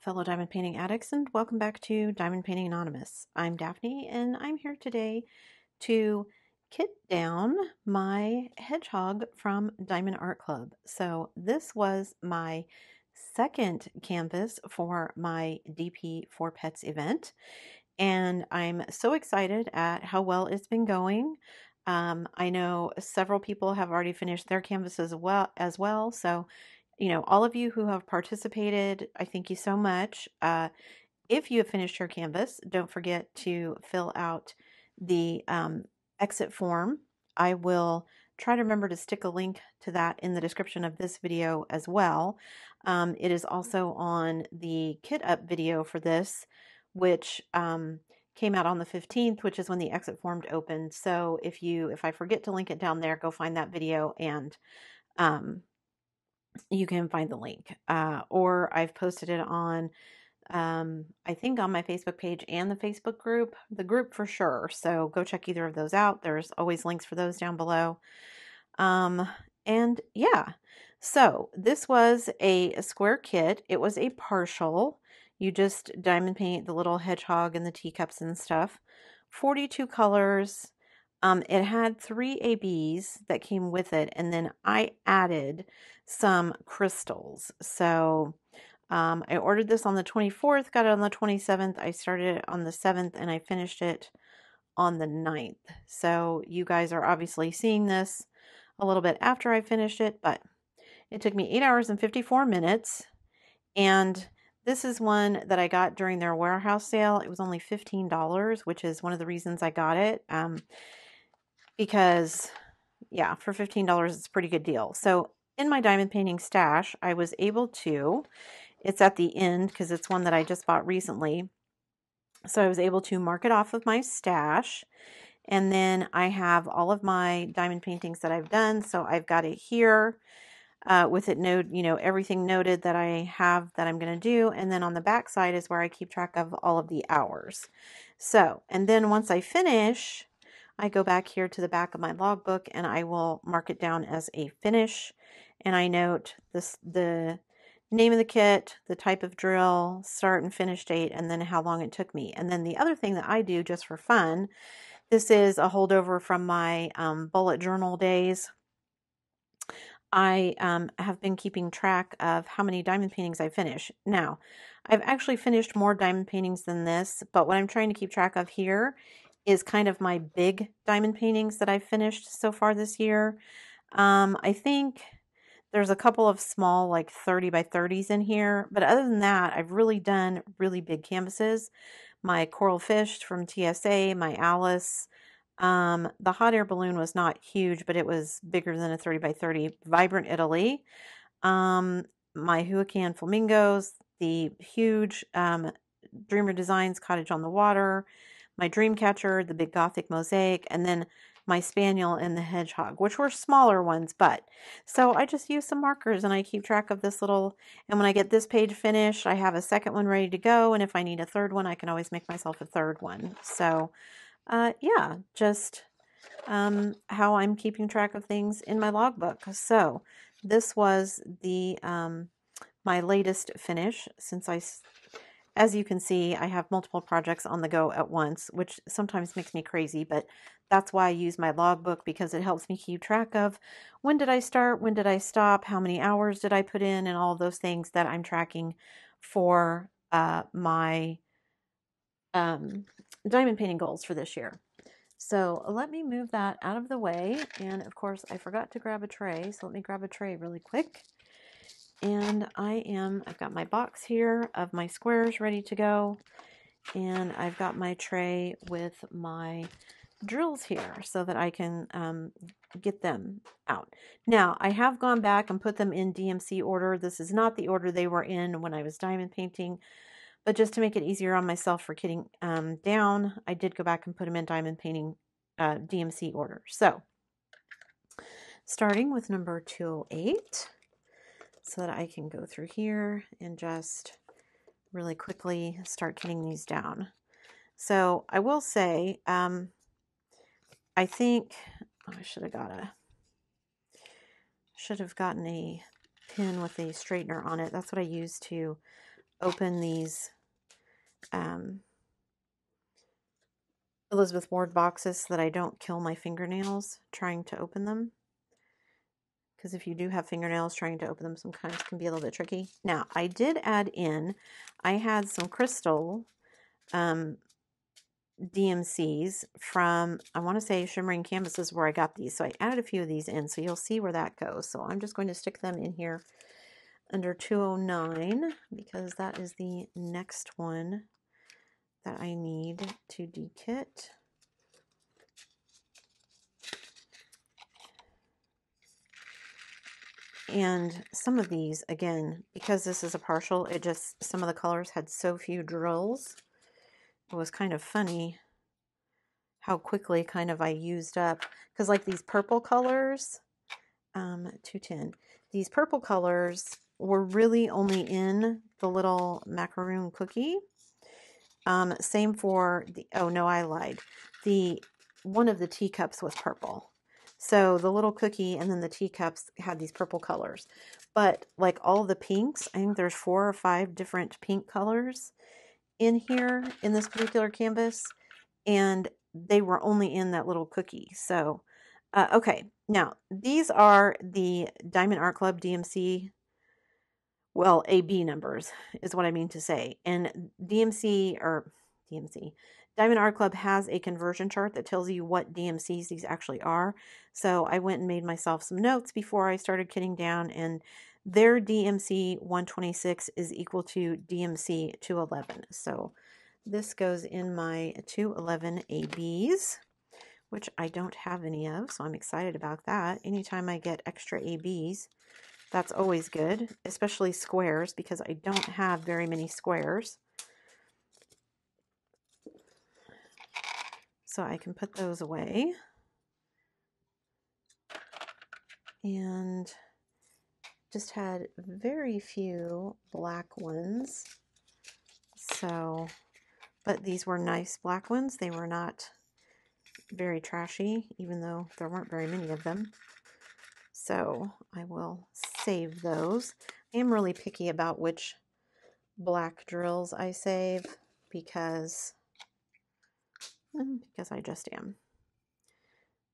Fellow diamond painting addicts, and welcome back to Diamond Painting Anonymous. I'm Daphne, and I'm here today to kit down my hedgehog from Diamond Art Club. So, this was my second canvas for my DP for Pets event, and I'm so excited at how well it's been going. Um, I know several people have already finished their canvases well, as well so you know, all of you who have participated, I thank you so much. Uh, if you have finished your canvas, don't forget to fill out the um, exit form. I will try to remember to stick a link to that in the description of this video as well. Um, it is also on the kit up video for this, which um, came out on the 15th, which is when the exit form opened. So if you, if I forget to link it down there, go find that video and um, you can find the link. Uh, or I've posted it on, um, I think, on my Facebook page and the Facebook group, the group for sure. So go check either of those out. There's always links for those down below. Um, and yeah, so this was a, square kit. It was a partial. You just diamond paint the little hedgehog and the teacups and stuff. 42 colors. Um, it had three ABs that came with it, and then I added some crystals. So um, I ordered this on the 24th, got it on the 27th. I started it on the 7th, and I finished it on the 9th. So you guys are obviously seeing this a little bit after I finished it, but it took me 8 hours and 54 minutes. And this is one that I got during their warehouse sale. It was only $15, which is one of the reasons I got it. Um, because yeah, for $15 it's a pretty good deal. So in my diamond painting stash, I was able to, it's at the end because it's one that I just bought recently. So I was able to mark it off of my stash. And then I have all of my diamond paintings that I've done. So I've got it here uh, with it note, you know, everything noted that I have that I'm going to do. And then on the back side is where I keep track of all of the hours. So, and then once I finish, I go back here to the back of my logbook and I will mark it down as a finish. And I note this the name of the kit, the type of drill, start and finish date, and then how long it took me. And then the other thing that I do just for fun, this is a holdover from my um, bullet journal days. I um, have been keeping track of how many diamond paintings I finish. Now, I've actually finished more diamond paintings than this, but what I'm trying to keep track of here is kind of my big diamond paintings that I've finished so far this year. Um, I think there's a couple of small, like 30 by 30s in here, but other than that, I've really done really big canvases. My Coral Fish from TSA, my Alice. Um, the hot air balloon was not huge, but it was bigger than a 30 by 30. Vibrant Italy. Um, my Huacan Flamingos, the huge um, Dreamer Designs Cottage on the Water, my Dreamcatcher, the big Gothic mosaic, and then my Spaniel and the Hedgehog, which were smaller ones, but so I just use some markers and I keep track of this little, and when I get this page finished, I have a second one ready to go, and if I need a third one, I can always make myself a third one. So, uh, yeah, just um, how I'm keeping track of things in my logbook. So, this was the um, my latest finish since I as you can see, I have multiple projects on the go at once, which sometimes makes me crazy, but that's why I use my logbook because it helps me keep track of when did I start, when did I stop, how many hours did I put in, and all those things that I'm tracking for uh, my um, diamond painting goals for this year. So let me move that out of the way. And of course, I forgot to grab a tray. So let me grab a tray really quick. And I am, I've got my box here of my squares ready to go. And I've got my tray with my drills here so that I can um, get them out. Now, I have gone back and put them in DMC order. This is not the order they were in when I was diamond painting, but just to make it easier on myself for kitting um, down, I did go back and put them in diamond painting uh, DMC order. So, starting with number 208 so that I can go through here and just really quickly start getting these down. So I will say, um, I think oh, I should have got a should have gotten a pin with a straightener on it. That's what I use to open these um, Elizabeth Ward boxes so that I don't kill my fingernails trying to open them. Because if you do have fingernails, trying to open them sometimes can be a little bit tricky. Now, I did add in, I had some crystal um, DMCs from, I want to say Shimmering Canvases where I got these. So I added a few of these in, so you'll see where that goes. So I'm just going to stick them in here under 209 because that is the next one that I need to dekit. And some of these, again, because this is a partial, it just, some of the colors had so few drills it was kind of funny how quickly kind of I used up because like these purple colors um 210 these purple colors were really only in the little macaroon cookie um same for the oh no I lied the one of the teacups was purple so the little cookie and then the teacups had these purple colors but like all the pinks I think there's four or five different pink colors in here in this particular canvas and they were only in that little cookie. So, uh, okay, now these are the Diamond Art Club DMC, well, AB numbers is what I mean to say. And DMC, or DMC, Diamond Art Club has a conversion chart that tells you what DMCs these actually are. So I went and made myself some notes before I started kitting down and their DMC 126 is equal to DMC 211. So this goes in my 211 ABs, which I don't have any of, so I'm excited about that. Anytime I get extra ABs, that's always good, especially squares, because I don't have very many squares. So I can put those away. And just had very few black ones. So, but these were nice black ones. They were not very trashy, even though there weren't very many of them. So I will save those. I am really picky about which black drills I save because Mm-hmm, because I just am.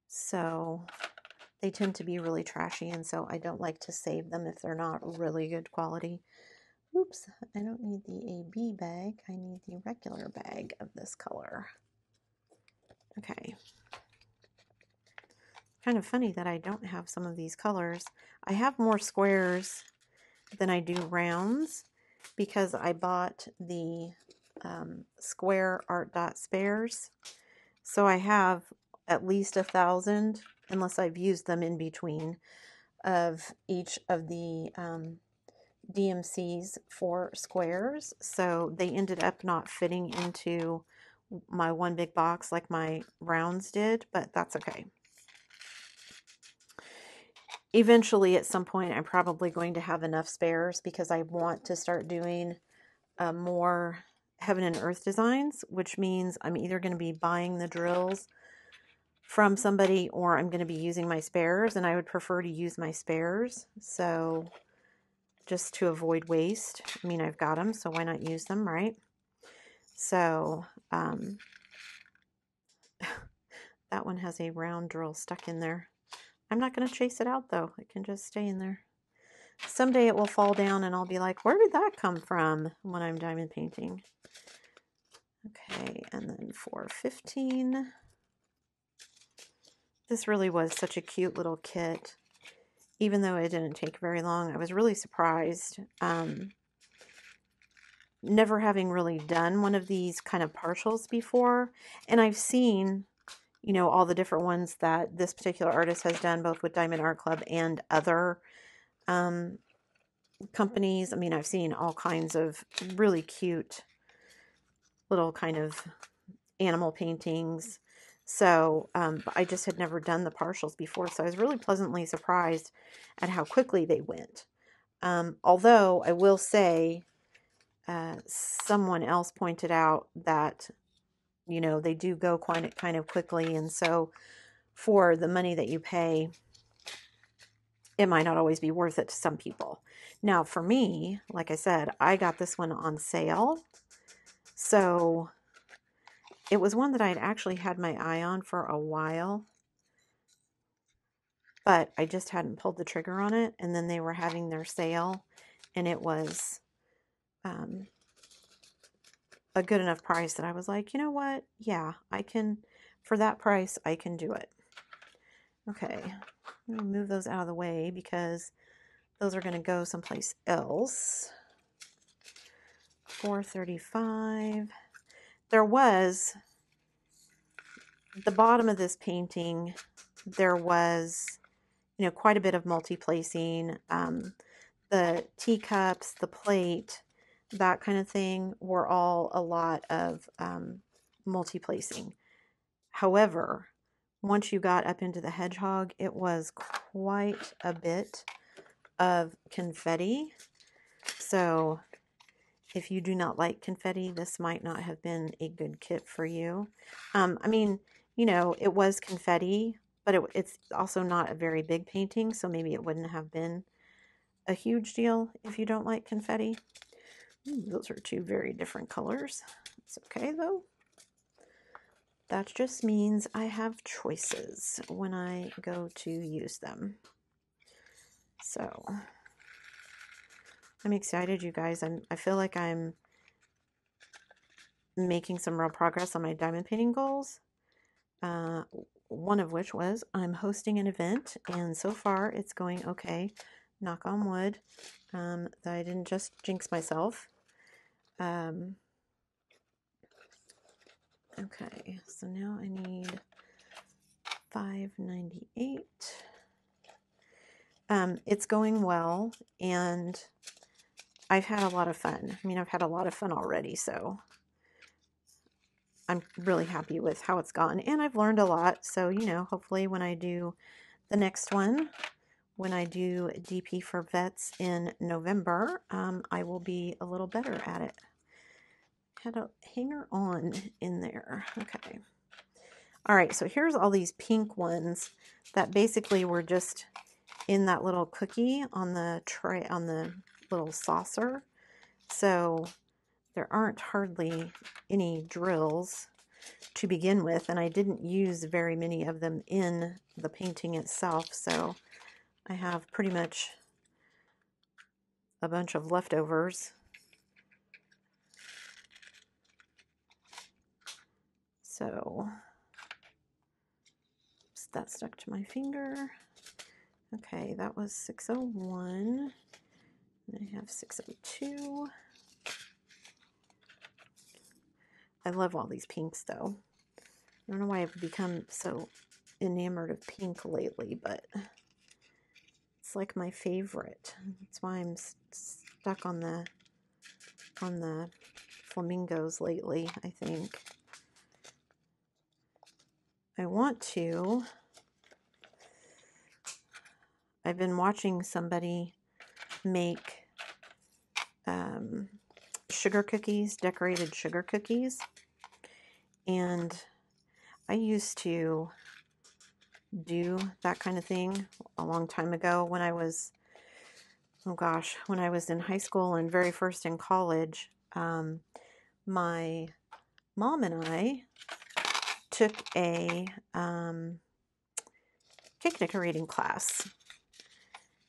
So they tend to be really trashy, and so I don't like to save them if they're not really good quality. Oops, I don't need the AB bag. I need the regular bag of this color. Okay. Kind of funny that I don't have some of these colors. I have more squares than I do rounds because I bought the um, square art dot spares. So I have at least a thousand unless I've used them in between of each of the um, DMCs for squares. So they ended up not fitting into my one big box like my rounds did, but that's okay. Eventually, at some point, I'm probably going to have enough spares because I want to start doing uh, more heaven and earth designs, which means I'm either going to be buying the drills from somebody or I'm going to be using my spares and I would prefer to use my spares. So just to avoid waste. I mean, I've got them, so why not use them, right? So um, that one has a round drill stuck in there. I'm not going to chase it out though. It can just stay in there. Someday it will fall down and I'll be like, where did that come from when I'm diamond painting? Okay, and then 415. This really was such a cute little kit. Even though it didn't take very long, I was really surprised. Um, never having really done one of these kind of partials before. And I've seen, you know, all the different ones that this particular artist has done, both with Diamond Art Club and other um, companies. I mean, I've seen all kinds of really cute little kind of animal paintings so um, I just had never done the partials before. So I was really pleasantly surprised at how quickly they went. Um, although I will say, uh, someone else pointed out that, you know, they do go quite kind of quickly. And so for the money that you pay, it might not always be worth it to some people. Now, for me, like I said, I got this one on sale. So it was one that I'd actually had my eye on for a while, but I just hadn't pulled the trigger on it. And then they were having their sale, and it was um, a good enough price that I was like, you know what? Yeah, I can, for that price, I can do it. Okay, going to move those out of the way because those are going to go someplace else. 435. There was, the bottom of this painting, there was, you know, quite a bit of multi-placing. Um, the teacups, the plate, that kind of thing were all a lot of um, multi-placing. However, once you got up into the hedgehog, it was quite a bit of confetti. So if you do not like confetti, this might not have been a good kit for you. Um, I mean, you know, it was confetti, but it, it's also not a very big painting, so maybe it wouldn't have been a huge deal if you don't like confetti. Ooh, those are two very different colors. It's okay though. That just means I have choices when I go to use them. So I'm excited, you guys. I'm I feel like I'm making some real progress on my diamond painting goals. Uh, one of which was I'm hosting an event, and so far it's going okay. Knock on wood um, that I didn't just jinx myself. Um, okay, so now I need 598. Um, it's going well, and I've had a lot of fun. I mean, I've had a lot of fun already, so I'm really happy with how it's gone. And I've learned a lot, so, you know, hopefully when I do the next one, when I do DP for vets in November, um, I will be a little better at it. Had a hanger on in there. Okay. All right, so here's all these pink ones that basically were just in that little cookie on the tray, on the little saucer. So there aren't hardly any drills to begin with, and I didn't use very many of them in the painting itself, so I have pretty much a bunch of leftovers. So that stuck to my finger. Okay, that was 601. And I have 602. I love all these pinks though. I don't know why I've become so enamored of pink lately, but it's like my favorite. That's why I'm stuck on the on the flamingos lately, I think. I want to I've been watching somebody make um, sugar cookies, decorated sugar cookies. And I used to do that kind of thing a long time ago when I was, oh gosh, when I was in high school and very first in college. Um, my mom and I took a um, cake decorating class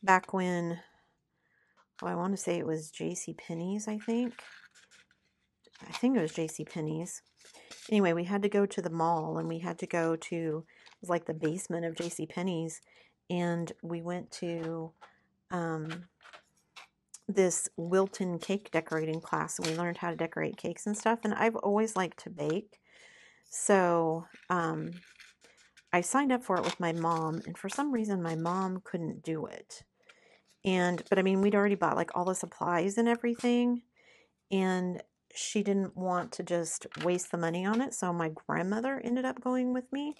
back when, oh, I want to say it was J.C. Penney's, I think. I think it was J.C. Penney's. Anyway, we had to go to the mall and we had to go to it was like the basement of J.C. Penney's, and we went to um, this Wilton cake decorating class, and we learned how to decorate cakes and stuff. And I've always liked to bake, so um, I signed up for it with my mom, and for some reason, my mom couldn't do it. And but I mean, we'd already bought like all the supplies and everything, and she didn't want to just waste the money on it, so my grandmother ended up going with me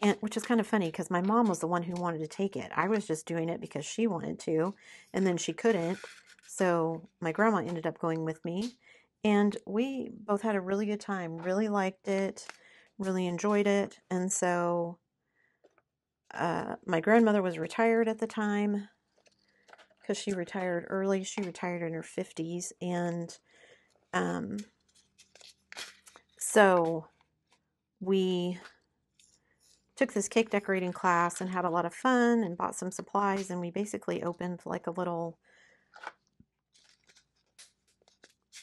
and which is kind of funny because my mom was the one who wanted to take it. I was just doing it because she wanted to, and then she couldn't. So my grandma ended up going with me, and we both had a really good time. Really liked it, really enjoyed it, and so uh, my grandmother was retired at the time because she retired early. She retired in her 50s. And um, so we took this cake decorating class and had a lot of fun and bought some supplies. And we basically opened like a little,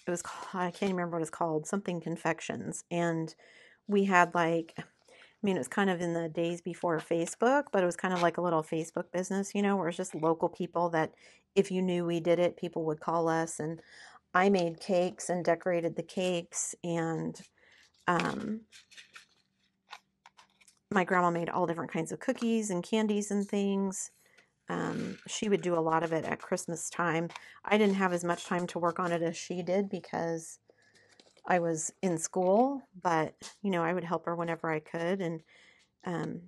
it was, I can't remember what it's called, something confections. And we had like, I mean, it was kind of in the days before Facebook, but it was kind of like a little Facebook business, you know, where it's just local people that if you knew we did it, people would call us. And I made cakes and decorated the cakes. And um, my grandma made all different kinds of cookies and candies and things. Um, she would do a lot of it at Christmas time. I didn't have as much time to work on it as she did because I was in school, but you know, I would help her whenever I could and um,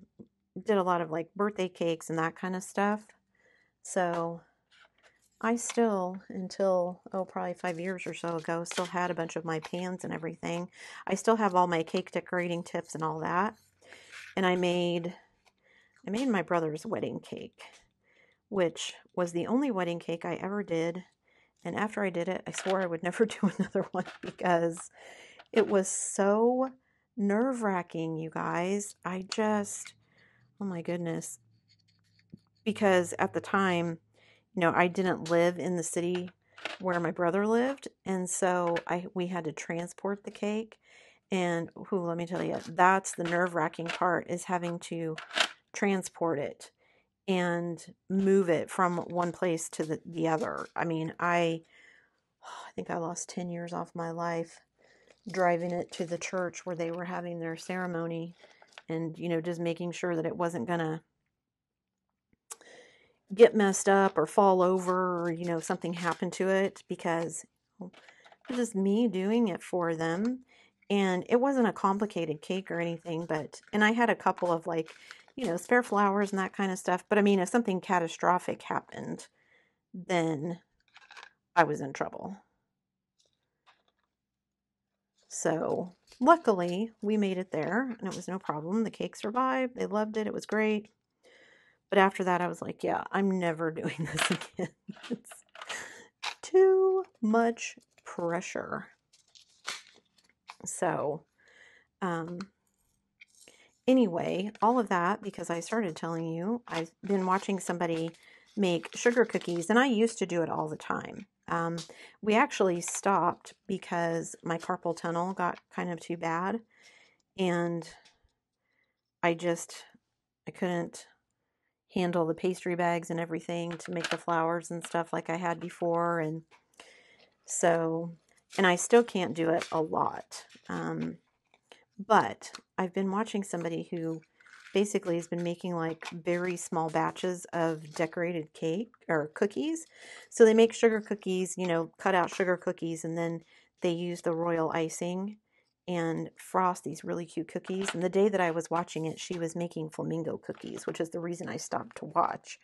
did a lot of like birthday cakes and that kind of stuff. So I still, until, oh, probably five years or so ago, still had a bunch of my pans and everything. I still have all my cake decorating tips and all that. And I made, I made my brother's wedding cake, which was the only wedding cake I ever did. And after I did it, I swore I would never do another one because it was so nerve wracking, you guys. I just, oh my goodness. Because at the time, you know, I didn't live in the city where my brother lived, and so I we had to transport the cake. And who, let me tell you, that's the nerve wracking part is having to transport it and move it from one place to the, the other. I mean, I I think I lost 10 years off my life driving it to the church where they were having their ceremony and you know just making sure that it wasn't going to get messed up or fall over or you know something happened to it because it was just me doing it for them and it wasn't a complicated cake or anything but and i had a couple of like you know spare flowers and that kind of stuff but i mean if something catastrophic happened then i was in trouble. So luckily we made it there and it was no problem. The cake survived. They loved it. It was great. But after that, I was like, yeah, I'm never doing this again. it's too much pressure. So, um, anyway, all of that because I started telling you, I've been watching somebody make sugar cookies, and I used to do it all the time. Um, we actually stopped because my carpal tunnel got kind of too bad, and I just I couldn't handle the pastry bags and everything to make the flowers and stuff like I had before. And so, and I still can't do it a lot. Um, but I've been watching somebody who basically has been making like very small batches of decorated cake or cookies. So they make sugar cookies, you know, cut out sugar cookies, and then they use the royal icing and frost these really cute cookies. And the day that I was watching it, she was making flamingo cookies, which is the reason I stopped to watch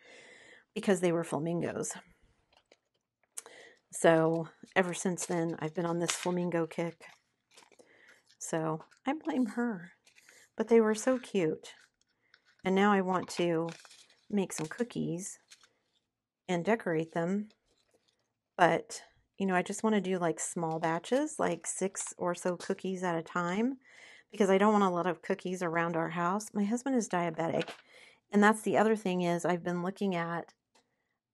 because they were flamingos. So ever since then, I've been on this flamingo kick. So I blame her. But they were so cute. And now I want to make some cookies and decorate them. But you know, I just want to do like small batches, like six or so cookies at a time, because I don't want a lot of cookies around our house. My husband is diabetic, and that's the other thing is I've been looking at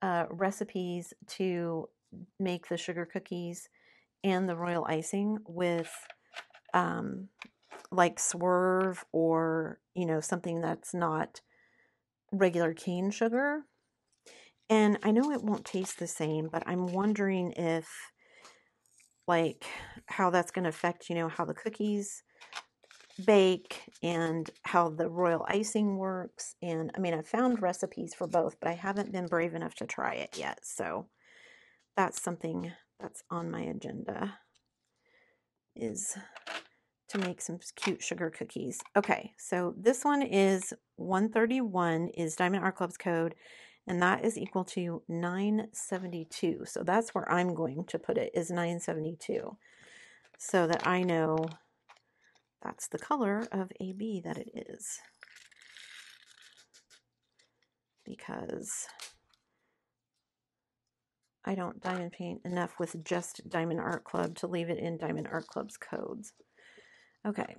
uh, recipes to make the sugar cookies and the royal icing with um, like swerve or you know something that's not regular cane sugar and I know it won't taste the same, but I'm wondering if, like, how that's going to affect, you know, how the cookies bake and how the royal icing works. And I mean, I've found recipes for both, but I haven't been brave enough to try it yet. So that's something that's on my agenda is to make some cute sugar cookies. Okay, so this one is 131 is Diamond Art Club's code and that is equal to 972. So that's where I'm going to put it is 972 so that I know that's the color of AB that it is. because I don't diamond paint enough with just Diamond Art Club to leave it in Diamond Art Club's codes. Okay,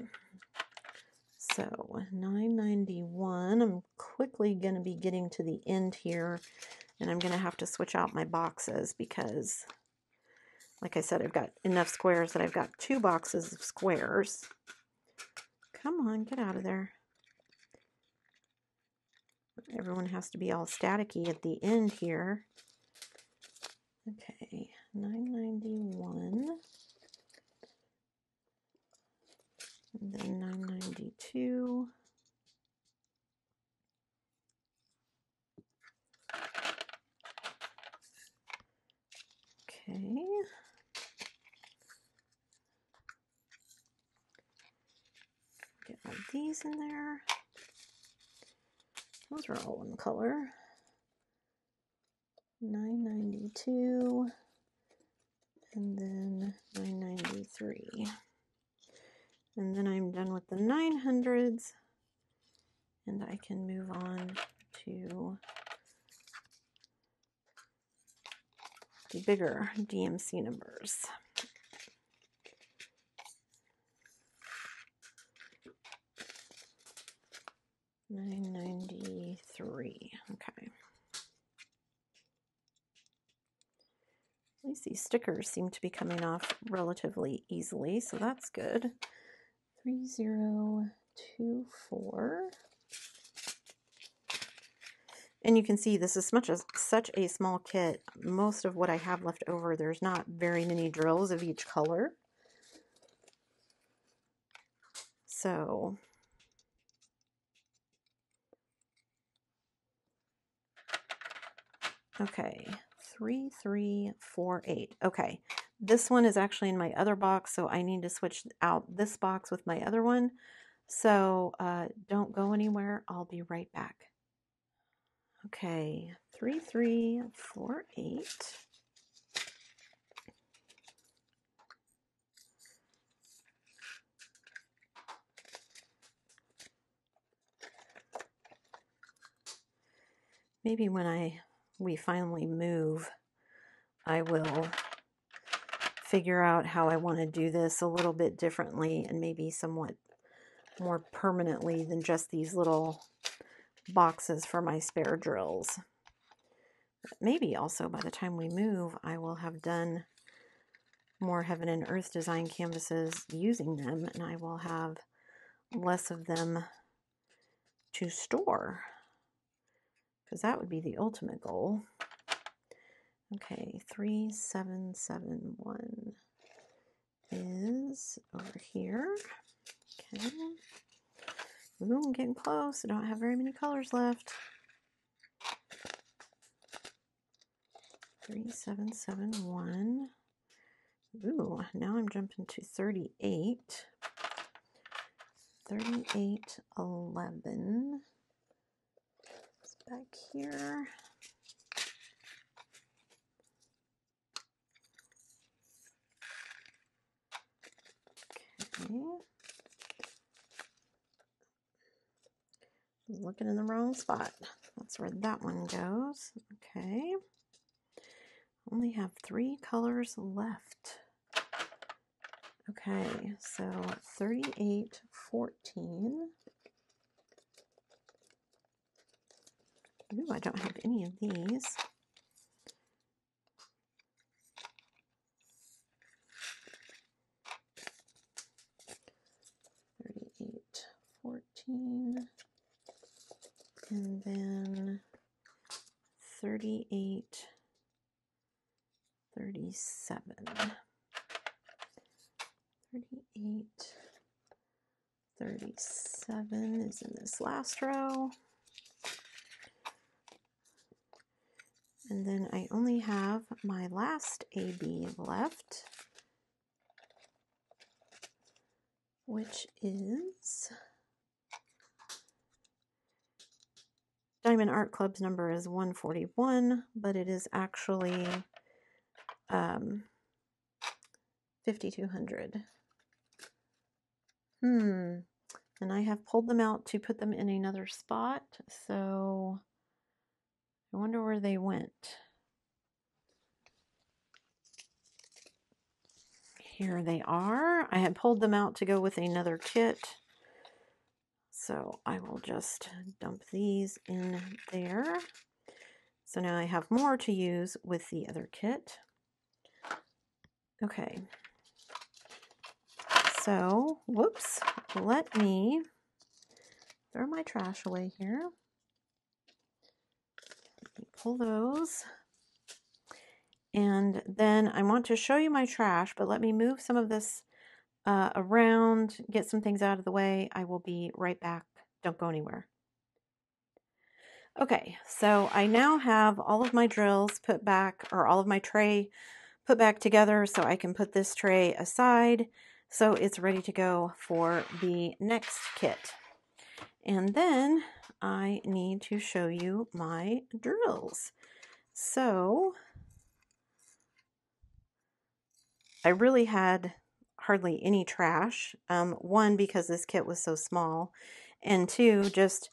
so 991, I'm quickly going to be getting to the end here, and I'm going to have to switch out my boxes because, like I said, I've got enough squares that I've got two boxes of squares. Come on, get out of there. Everyone has to be all staticky at the end here. Okay, 991. And then 992. Okay. Get all these in there. Those are all one color. 992 and then 993 and then I'm done with the 900s and I can move on to the bigger DMC numbers. Nine ninety three. Okay. At least these stickers seem to be coming off relatively easily, so that's good. 3024. And you can see this is much such a small kit. Most of what I have left over, there's not very many drills of each color. So okay, 3348. Okay, this one is actually in my other box, so I need to switch out this box with my other one. So uh, don't go anywhere. I'll be right back. Okay, 3348. Maybe when I we finally move, I will figure out how I want to do this a little bit differently and maybe somewhat more permanently than just these little boxes for my spare drills. Maybe also by the time we move, I will have done more heaven and earth design canvases using them and I will have less of them to store because that would be the ultimate goal. Okay, 3771 is over here. Okay. Ooh, I'm getting close. I don't have very many colors left. 3771. Ooh, now I'm jumping to 38. 3811 back here. Okay. Looking in the wrong spot. That's where that one goes. Okay. Only have three colors left. Okay, so 3814. Ooh, I don't have any of these. Thirty-eight, fourteen, and then thirty-eight, thirty-seven. Thirty-eight, thirty-seven is in this last row. And then I only have my last AB left, which is Diamond Art Club's number is 141, but it is actually um, 5200. Hmm. And I have pulled them out to put them in another spot, so I wonder where they went. Here they are. I had pulled them out to go with another kit. So I will just dump these in there. So now I have more to use with the other kit. Okay. So, whoops, let me throw my trash away here. Pull those. And then I want to show you my trash, but let me move some of this uh, around, get some things out of the way. I will be right back. Don't go anywhere. Okay, so I now have all of my drills put back, or all of my tray put back together so I can put this tray aside so it's ready to go for the next kit. And then I need to show you my drills. So I really had hardly any trash. Um, one, because this kit was so small, and two, just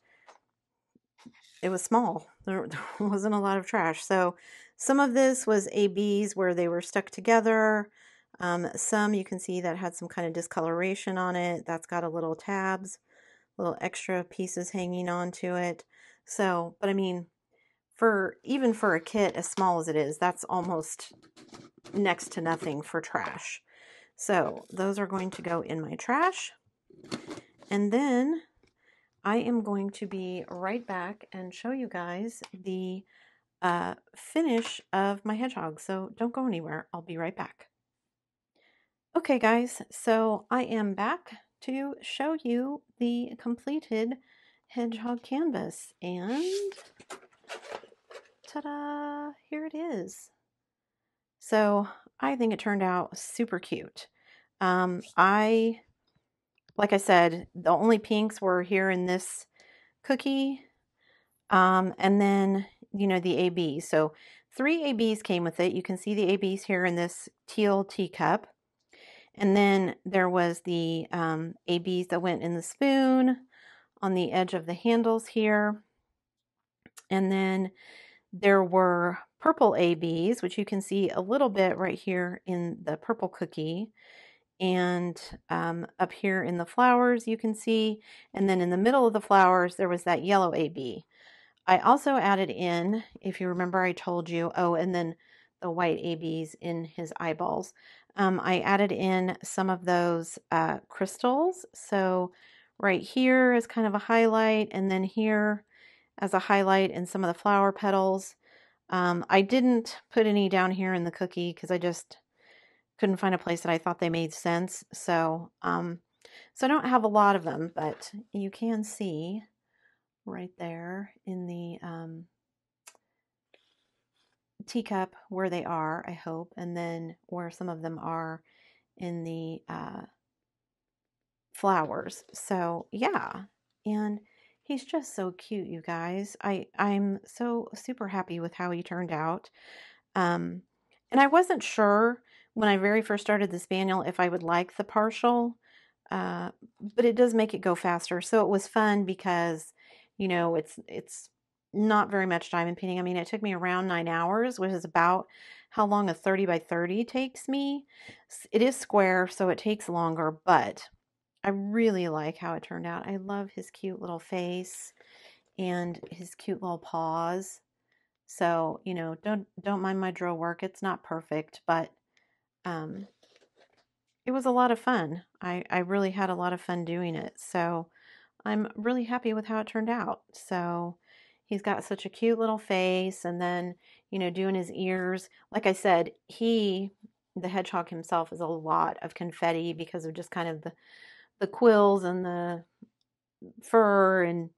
it was small. There, there wasn't a lot of trash. So some of this was ABs where they were stuck together. Um, some you can see that had some kind of discoloration on it. That's got a little tabs, little extra pieces hanging on to it. So, but I mean, for even for a kit as small as it is, that's almost next to nothing for trash. So those are going to go in my trash. And then I am going to be right back and show you guys the uh, finish of my hedgehog. So don't go anywhere. I'll be right back. Okay, guys, so I am back to show you the completed hedgehog canvas. And ta-da, here it is. So I think it turned out super cute. Um, I, like I said, the only pinks were here in this cookie. Um, and then, you know, the AB. So three ABs came with it. You can see the ABs here in this teal teacup. And then there was the um, ABs that went in the spoon on the edge of the handles here. And then there were purple ABs, which you can see a little bit right here in the purple cookie. And um, up here in the flowers, you can see. And then in the middle of the flowers, there was that yellow AB. I also added in, if you remember, I told you, oh, and then the white ABs in his eyeballs. Um, I added in some of those uh, crystals. So right here is kind of a highlight, and then here as a highlight in some of the flower petals. Um, I didn't put any down here in the cookie because I just couldn't find a place that I thought they made sense. So, um, so I don't have a lot of them, but you can see right there in the um, teacup where they are, I hope, and then where some of them are in the uh, flowers. So yeah, and He's just so cute, you guys. I I'm so super happy with how he turned out. Um, and I wasn't sure when I very first started the spaniel if I would like the partial, uh, but it does make it go faster. So it was fun because you know it's it's not very much diamond painting. I mean, it took me around nine hours, which is about how long a 30 by 30 takes me. It is square, so it takes longer, but I really like how it turned out. I love his cute little face and his cute little paws. So, you know, don't don't mind my drill work. It's not perfect, but um it was a lot of fun. I I really had a lot of fun doing it. So, I'm really happy with how it turned out. So, he's got such a cute little face and then, you know, doing his ears. Like I said, he the hedgehog himself is a lot of confetti because of just kind of the the quills and the fur and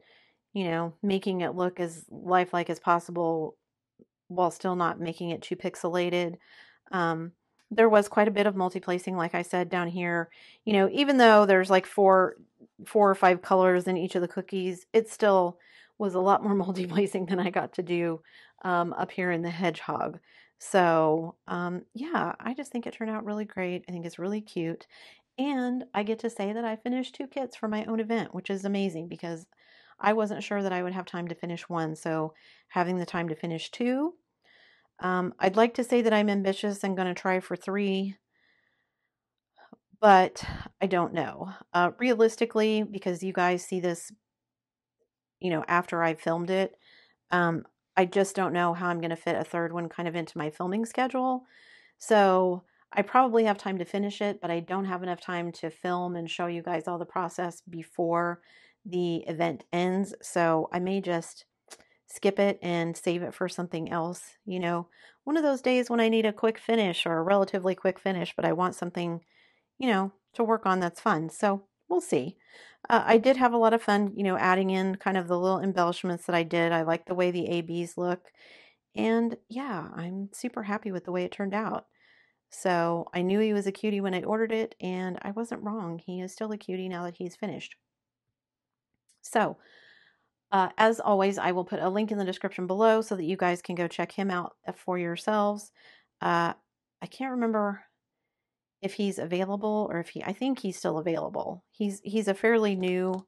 you know making it look as lifelike as possible while still not making it too pixelated um, there was quite a bit of multi-placing like i said down here you know even though there's like four four or five colors in each of the cookies it still was a lot more multi-placing than i got to do um, up here in the hedgehog so um, yeah i just think it turned out really great i think it's really cute and I get to say that I finished two kits for my own event, which is amazing because I wasn't sure that I would have time to finish one, so having the time to finish two. Um, I'd like to say that I'm ambitious and going to try for three, but I don't know. Uh, realistically, because you guys see this, you know, after I filmed it, um, I just don't know how I'm going to fit a third one kind of into my filming schedule. So I probably have time to finish it, but I don't have enough time to film and show you guys all the process before the event ends. So I may just skip it and save it for something else. You know, one of those days when I need a quick finish or a relatively quick finish, but I want something, you know, to work on that's fun. So we'll see. Uh, I did have a lot of fun, you know, adding in kind of the little embellishments that I did. I like the way the ABs look. And yeah, I'm super happy with the way it turned out. So I knew he was a cutie when I ordered it, and I wasn't wrong. He is still a cutie now that he's finished. So, uh, as always, I will put a link in the description below so that you guys can go check him out uh, for yourselves. Uh, I can't remember if he's available or if he. I think he's still available. He's he's a fairly new,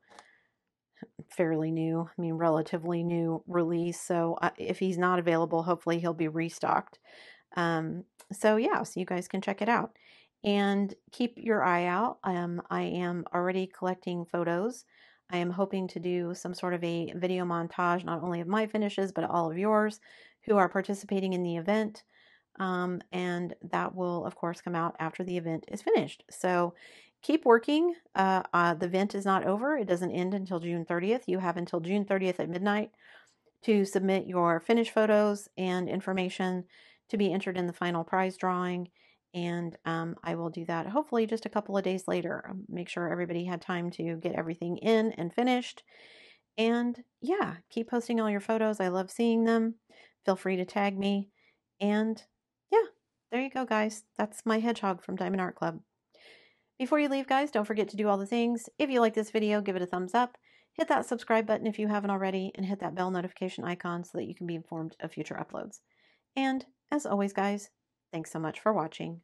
fairly new. I mean, relatively new release. So uh, if he's not available, hopefully he'll be restocked. Um, so yeah, so you guys can check it out and keep your eye out. Um, I am already collecting photos. I am hoping to do some sort of a video montage, not only of my finishes, but all of yours who are participating in the event. Um, and that will, of course, come out after the event is finished. So keep working. Uh, uh, the event is not over. It doesn't end until June 30th. You have until June 30th at midnight to submit your finished photos and information to be entered in the final prize drawing. And um, I will do that hopefully just a couple of days later. Um, make sure everybody had time to get everything in and finished. And yeah, keep posting all your photos. I love seeing them. Feel free to tag me. And there you go, guys. That's my hedgehog from Diamond Art Club. Before you leave, guys, don't forget to do all the things. If you like this video, give it a thumbs up. Hit that subscribe button if you haven't already, and hit that bell notification icon so that you can be informed of future uploads. And as always, guys, thanks so much for watching.